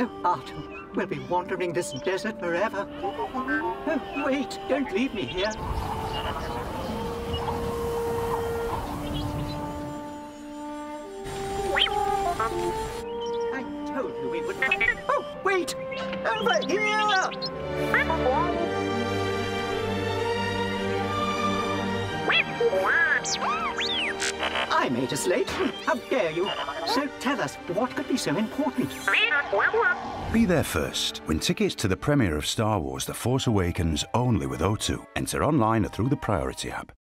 Oh, Artoo, we'll be wandering this desert forever. Oh, wait, don't leave me here. I told you we would. Oh, wait! Over here! I made a slate. How dare you? So tell us, what could be so important? Be there first. Win tickets to the premiere of Star Wars The Force Awakens only with O2. Enter online or through the Priority app.